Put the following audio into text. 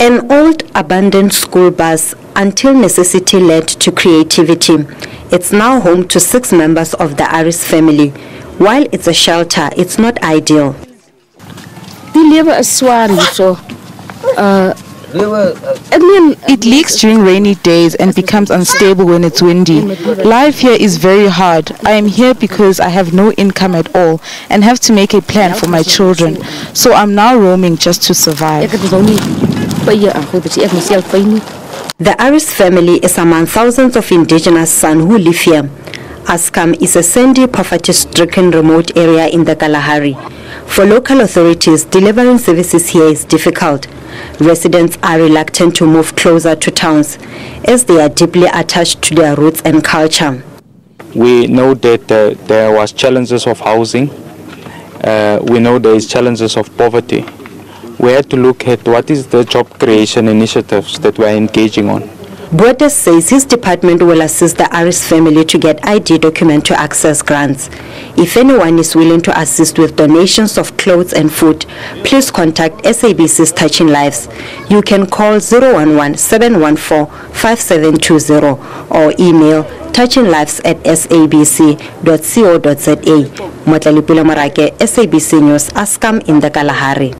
An old abandoned school bus until necessity led to creativity. It's now home to six members of the Aris family. While it's a shelter, it's not ideal. Die lewe is swaar hierso. Uh I mean, It leaks during rainy days and becomes unstable when it's windy. Life here is very hard. I am here because I have no income at all and have to make a plan for my children. So I'm now roaming just to survive. Ek het nou nie baie aan goed, ek myself baie nie. The Aris family is among thousands of indigenous San who live here. Askham is a sandy, poverty-stricken remote area in the Kalahari. For local authorities, delivering services here is difficult. Residents are reluctant to move closer to towns as they are deeply attached to their roots and culture. We know that uh, there was challenges of housing. Uh, we know there is challenges of poverty. We had to look at what is the job creation initiatives that we are engaging on. Borders says his department will assist the Aris family to get ID document to access grants. If anyone is willing to assist with donations of clothes and food, please contact SABC's Touching Lives. You can call 011-714-5720 or email touchinglives at sabc.co.za. Motlali Pula Morake, SABC News, Askham in the Kalahari.